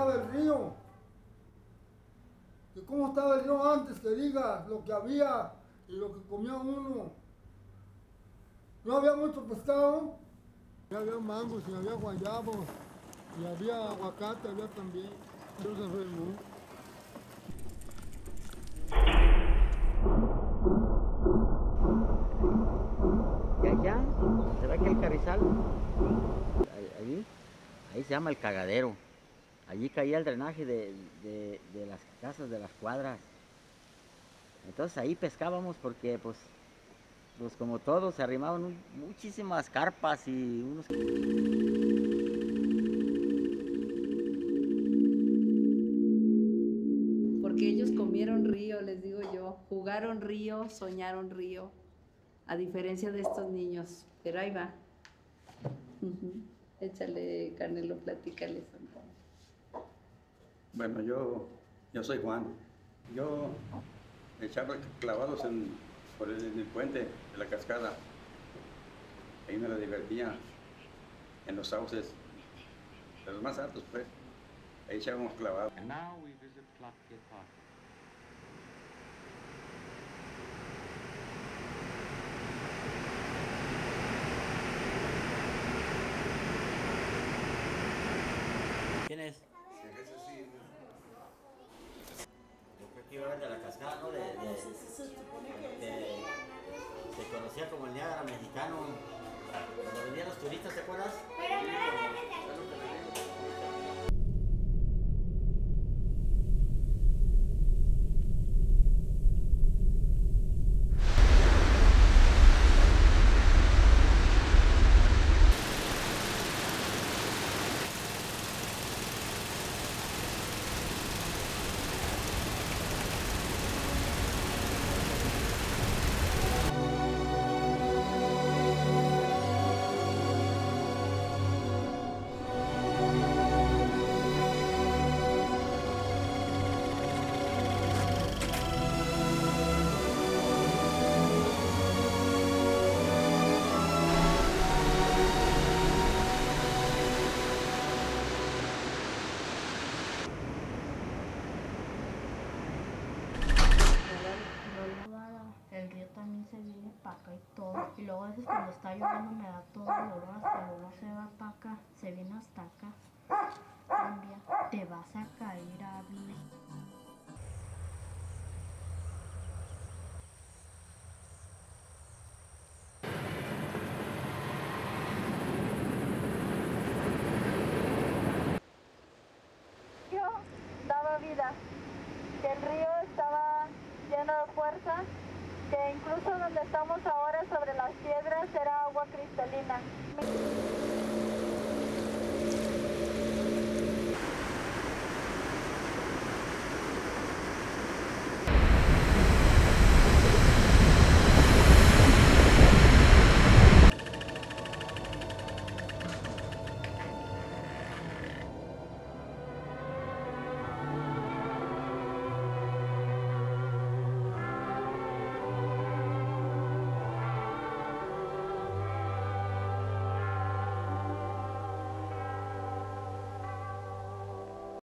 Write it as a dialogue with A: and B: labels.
A: estaba el río. Que cómo estaba el río antes, que diga lo que había y lo que comía uno. No había mucho pescado. Y había mangos, y había guayabos, y había aguacate, había también. Dios se enfermó.
B: Y allá, se ve que el carrizal, ahí, ahí se llama el cagadero. Allí caía el drenaje de, de- las casas, de las cuadras. Entonces ahí pescábamos porque pues, pues como todos se arrimaban muchísimas carpas y unos...
C: Porque ellos comieron río, les digo yo, jugaron río, soñaron río, a diferencia de estos niños. Pero ahí va. Échale, Carnelo, platícale. Santa.
D: Bueno, yo, yo soy Juan. Yo echaba clavados en, por el, en el puente de la cascada. Ahí me la divertía en los sauces, de los más altos, pues. Ahí echábamos clavados.
E: And now we visit Park.
B: De la cascada, ¿no? De, de- de- se conocía como el Niágara mexicano. Cuando venían los turistas, ¿te acuerdas?
F: El río también se viene para acá y todo. Y luego a veces cuando está lloviendo me da todo el olor hasta luego se va para acá, se viene hasta acá. Cambia, te vas a caer, Abby.
G: río daba vida, el río estaba lleno de fuerza, que incluso donde estamos ahora sobre las piedras era agua cristalina.